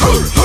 Boom!